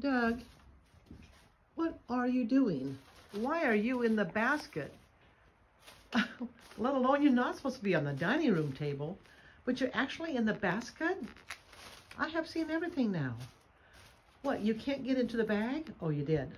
Doug, what are you doing? Why are you in the basket? Let alone you're not supposed to be on the dining room table, but you're actually in the basket? I have seen everything now. What, you can't get into the bag? Oh, you did.